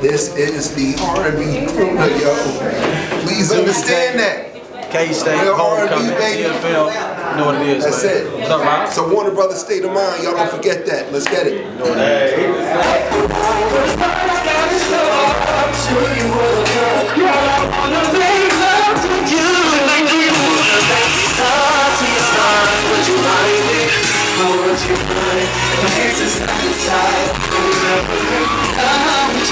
This is the R&B crooner, yo. Please understand that. K-State, homecoming, baby. GFL. You know what it is. That's man. it. What's up, Rob? So Warner Brothers State of Mind, y'all don't forget that. Let's get it.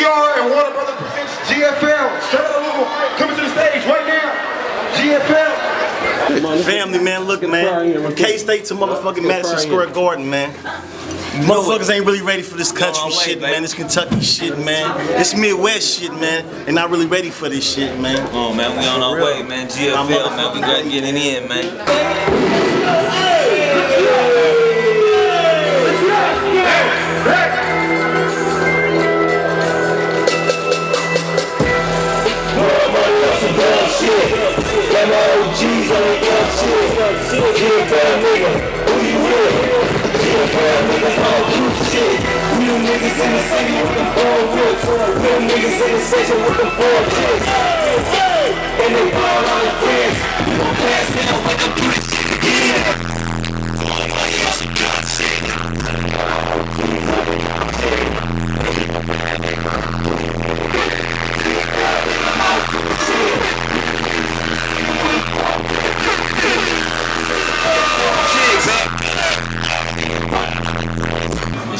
MCR and Warner Brothers presents GFL. Straight out of Louisville. Coming to the stage right now. GFL. Family, man, look, man. K State to motherfucking Madison Square Garden, man. Motherfuckers ain't really ready for this country long way, shit, baby. man. This Kentucky shit, man. This Midwest shit, man. They not really ready for this shit, man. oh man, we on our way, man. GFL, man, we got to get it in, man. who you with? Real niggas in the city with the ball whips. Real niggas in the section with ball. And they ball on the friends. You gon' pass down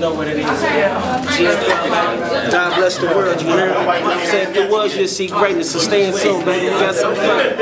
know what it is. God bless the world, you hear? I'm saying if it was, you'd see greatness. So stay in tune, baby. You got something fun.